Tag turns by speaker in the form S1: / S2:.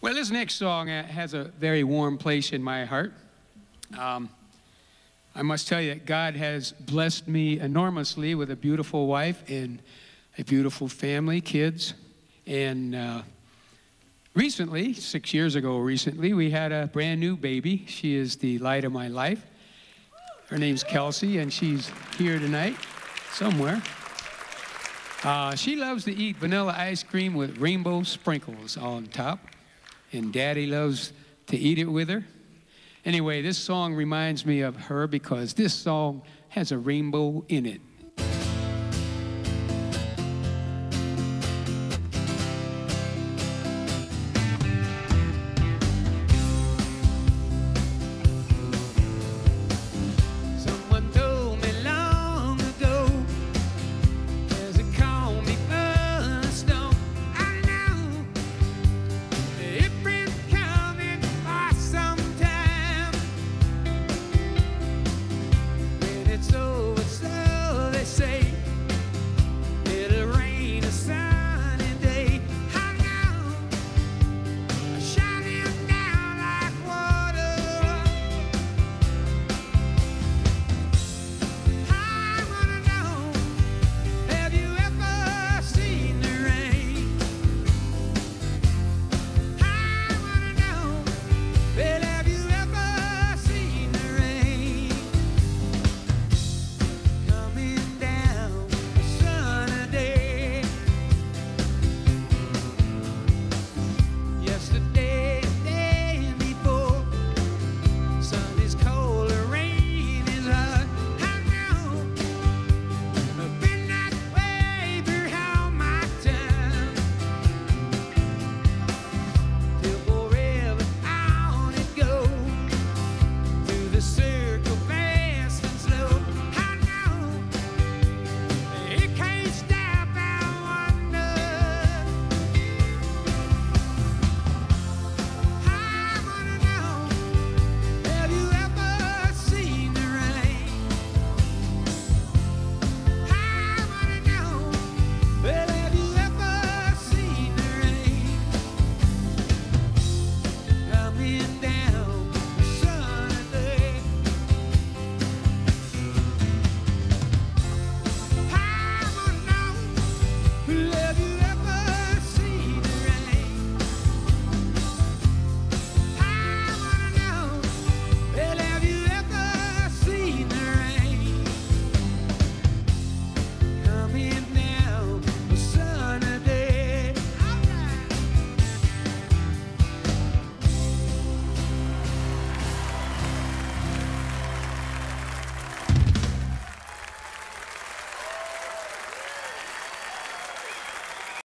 S1: Well, this next song has a very warm place in my heart. Um, I must tell you that God has blessed me enormously with a beautiful wife and a beautiful family, kids. And uh, recently, six years ago, recently, we had a brand new baby. She is the light of my life. Her name's Kelsey, and she's here tonight somewhere. Uh, she loves to eat vanilla ice cream with rainbow sprinkles on top and Daddy loves to eat it with her. Anyway, this song reminds me of her because this song has a rainbow in it.